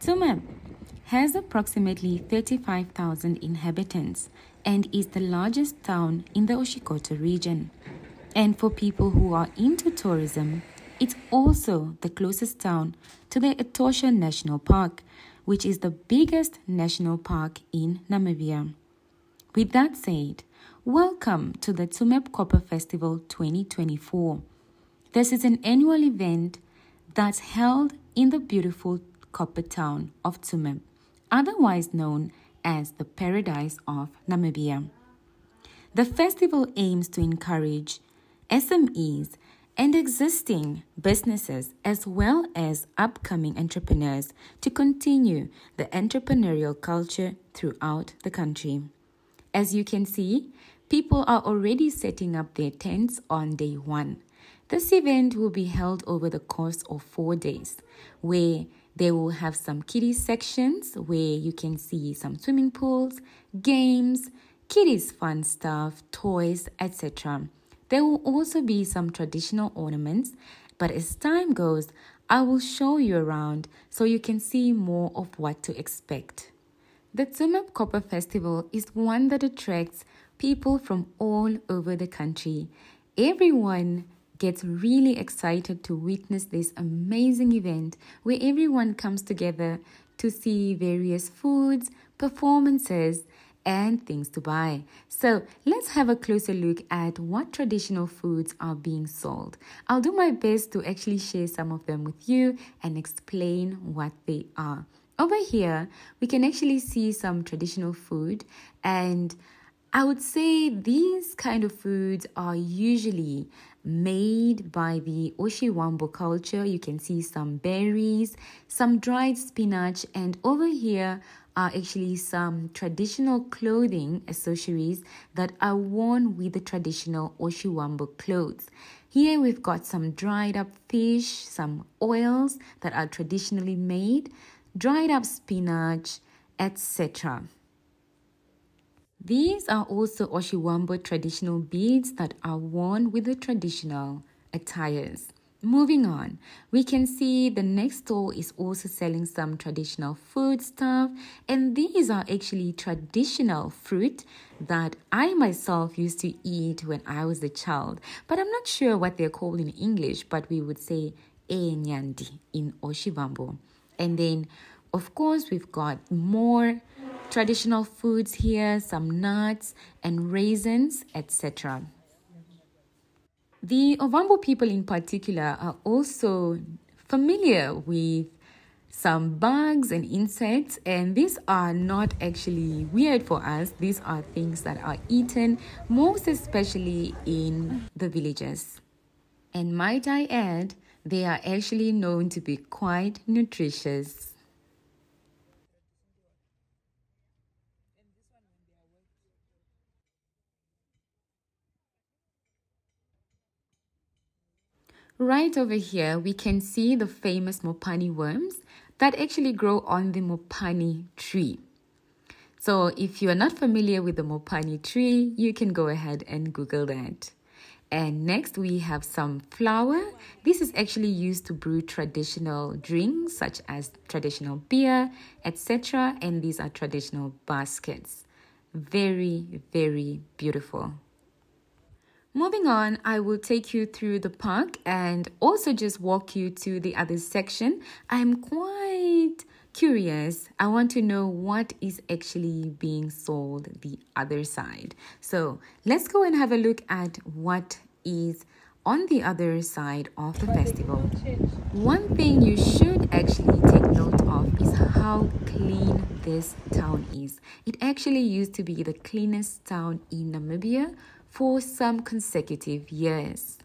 Tsumeb has approximately 35,000 inhabitants and is the largest town in the Oshikoto region. And for people who are into tourism, it's also the closest town to the Etosha National Park, which is the biggest national park in Namibia. With that said, welcome to the Tsumeb Copper Festival 2024. This is an annual event that's held in the beautiful copper town of Tsumeb, otherwise known as the Paradise of Namibia. The festival aims to encourage SMEs and existing businesses as well as upcoming entrepreneurs to continue the entrepreneurial culture throughout the country. As you can see, people are already setting up their tents on day one. This event will be held over the course of four days, where they will have some kiddies sections where you can see some swimming pools, games, kiddies fun stuff, toys, etc. There will also be some traditional ornaments, but as time goes, I will show you around so you can see more of what to expect. The Tsumeb Copper Festival is one that attracts people from all over the country. Everyone gets really excited to witness this amazing event where everyone comes together to see various foods, performances, and things to buy. So let's have a closer look at what traditional foods are being sold. I'll do my best to actually share some of them with you and explain what they are. Over here, we can actually see some traditional food, and I would say these kind of foods are usually made by the Oshiwambo culture. You can see some berries, some dried spinach, and over here are actually some traditional clothing accessories that are worn with the traditional Oshiwambo clothes. Here we've got some dried up fish, some oils that are traditionally made, dried up spinach, etc. These are also Oshiwambo traditional beads that are worn with the traditional attires. Moving on, we can see the next store is also selling some traditional food stuff, and these are actually traditional fruit that I myself used to eat when I was a child. But I'm not sure what they're called in English, but we would say enyandi in Oshiwambo. And then, of course, we've got more traditional foods here, some nuts and raisins, etc. The Ovambo people in particular are also familiar with some bugs and insects, and these are not actually weird for us. These are things that are eaten, most especially in the villages. And might I add, they are actually known to be quite nutritious. Right over here, we can see the famous Mopani worms that actually grow on the Mopani tree. So if you are not familiar with the Mopani tree, you can go ahead and Google that. And next we have some flour. This is actually used to brew traditional drinks such as traditional beer, etc. And these are traditional baskets. Very, very beautiful. Moving on, I will take you through the park and also just walk you to the other section. I'm quite curious. I want to know what is actually being sold the other side. So let's go and have a look at what is on the other side of the festival. One thing you should actually take note of is how clean this town is. It actually used to be the cleanest town in Namibia for some consecutive years.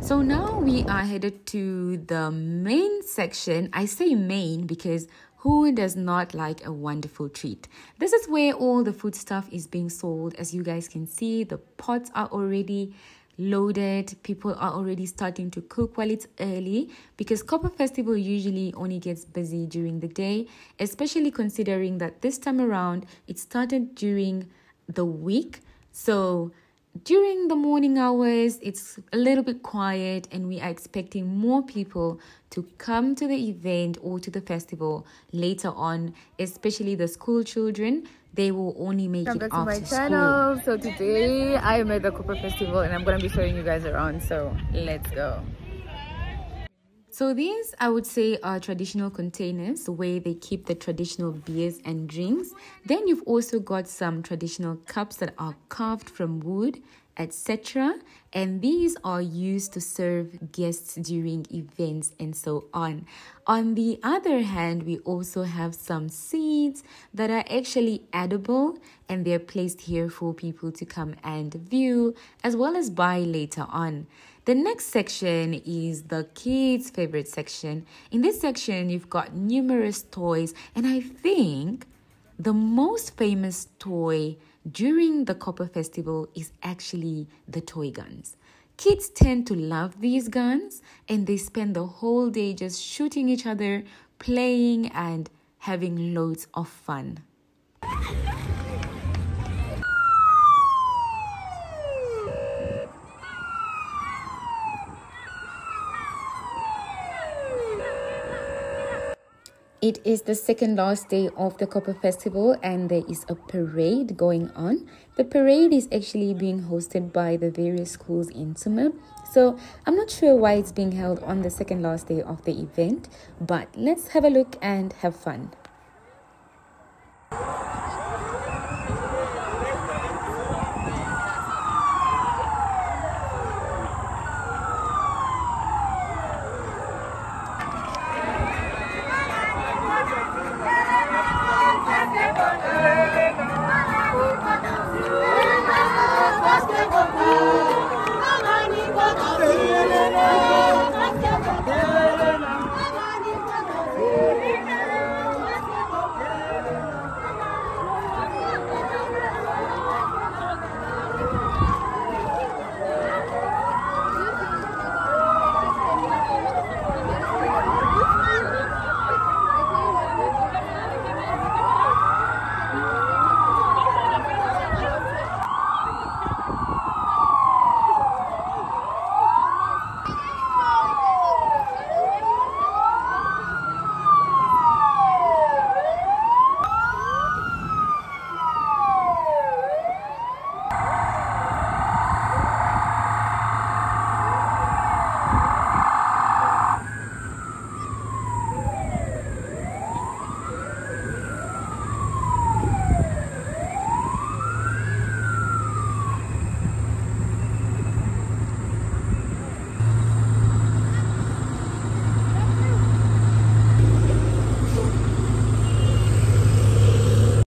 So now we are headed to the main section. I say main because who does not like a wonderful treat? This is where all the food stuff is being sold. As you guys can see, the pots are already loaded. People are already starting to cook while it's early because Copper Festival usually only gets busy during the day, especially considering that this time around it started during the week so during the morning hours, it's a little bit quiet, and we are expecting more people to come to the event or to the festival later on, especially the school children. They will only make Welcome it back to my after channel. school. So today I am at the Copper Festival and I'm gonna be showing you guys around. So let's go. So these, I would say, are traditional containers where they keep the traditional beers and drinks. Then you've also got some traditional cups that are carved from wood, etc. And these are used to serve guests during events and so on. On the other hand, we also have some seeds that are actually edible and they're placed here for people to come and view as well as buy later on. The next section is the kids' favorite section. In this section, you've got numerous toys, and I think the most famous toy during the Copper Festival is actually the toy guns. Kids tend to love these guns and they spend the whole day just shooting each other, playing, and having loads of fun. It is the second last day of the Copper Festival, and there is a parade going on. The parade is actually being hosted by the various schools in Tsumeb. So I'm not sure why it's being held on the second last day of the event, but let's have a look and have fun.